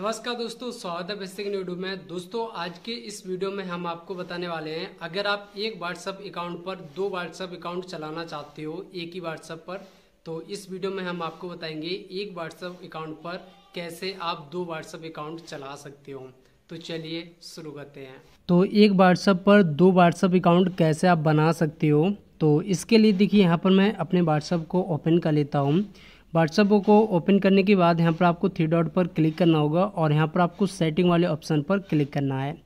नमस्कार दोस्तों, स्वागत है बेसिक वीडियो में। दोस्तों, आज के इस वीडियो में हम आपको बताने वाले हैं, अगर आप एक व्हाट्सअप अकाउंट पर दो व्हाट्सअप अकाउंट चलाना चाहते हो, एक ही व्हाट्सअप पर तो इस वीडियो में हम आपको बताएँगे एक व्हाट्सअप अकाउंट पर कैसे आप दो व्हाट्सअप अकाउंट चला सकते हो। तो चलिए शुरू करते हैं। तो एक व्हाट्सअप पर दो व्हाट्सअप अकाउंट कैसे आप बना सकते हो तो इसके लिए देखिए, यहाँ पर मैं अपने व्हाट्सअप को ओपन कर लेता हूँ। व्हाट्सअप को ओपन करने के बाद यहाँ पर आपको थ्री डॉट पर क्लिक करना होगा और यहाँ पर आपको सेटिंग वाले ऑप्शन पर क्लिक करना है।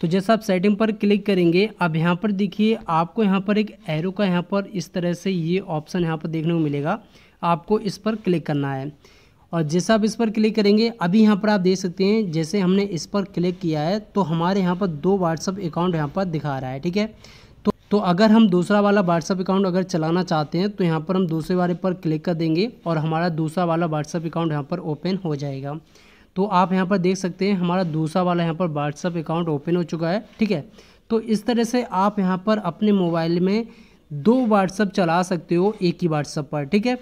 तो जैसा आप सेटिंग पर क्लिक करेंगे, अब यहाँ पर देखिए, आपको यहाँ पर एक एरो का यहाँ पर इस तरह से ये ऑप्शन यहाँ पर देखने को मिलेगा। आपको इस पर क्लिक करना है। और जैसा आप इस पर क्लिक करेंगे, अभी यहाँ पर आप देख सकते हैं, जैसे हमने इस पर क्लिक किया है तो हमारे यहाँ पर दो व्हाट्सअप अकाउंट यहाँ पर दिखा रहा है, ठीक है? तो अगर हम दूसरा वाला व्हाट्सअप अकाउंट अगर चलाना चाहते हैं तो यहाँ पर हम दूसरे वाले पर क्लिक कर देंगे और हमारा दूसरा वाला व्हाट्सअप अकाउंट यहाँ पर ओपन हो जाएगा। तो आप यहाँ पर देख सकते हैं, हमारा दूसरा वाला यहाँ पर व्हाट्सअप अकाउंट ओपन हो चुका है, ठीक है? तो इस तरह से आप यहाँ पर अपने मोबाइल में दो व्हाट्सअप चला सकते हो, एक ही व्हाट्सअप पर, ठीक है?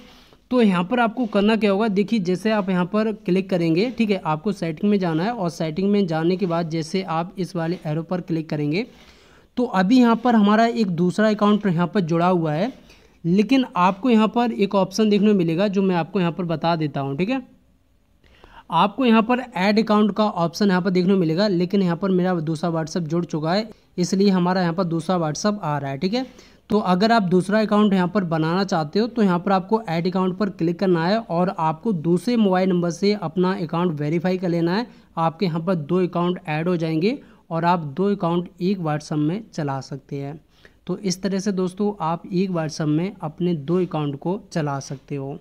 तो यहाँ पर आपको करना क्या होगा, देखिए जैसे आप यहाँ पर क्लिक करेंगे, ठीक है? आपको सेटिंग में जाना है और सेटिंग में जाने के बाद जैसे आप इस वाले एरो पर क्लिक करेंगे तो अभी यहाँ पर हमारा एक दूसरा अकाउंट यहाँ पर जुड़ा हुआ है लेकिन आपको यहाँ पर एक ऑप्शन देखने मिलेगा जो मैं आपको यहाँ पर बता देता हूँ ठीक है आपको यहाँ पर ऐड अकाउंट का ऑप्शन यहाँ पर देखने मिलेगा लेकिन यहाँ पर मेरा दूसरा व्हाट्सअप जुड़ चुका है इसलिए हमारा यहाँ पर दूसरा व्हाट्सअप आ रहा है ठीक है तो अगर आप दूसरा अकाउंट यहाँ पर बनाना चाहते हो तो यहाँ पर आपको ऐड अकाउंट पर क्लिक करना है और आपको दूसरे मोबाइल नंबर से अपना अकाउंट वेरीफाई कर लेना है आपके यहाँ पर दो अकाउंट ऐड हो जाएँगे और आप दो अकाउंट एक व्हाट्सअप में चला सकते हैं। तो इस तरह से दोस्तों, आप एक व्हाट्सअप में अपने दो अकाउंट को चला सकते हो।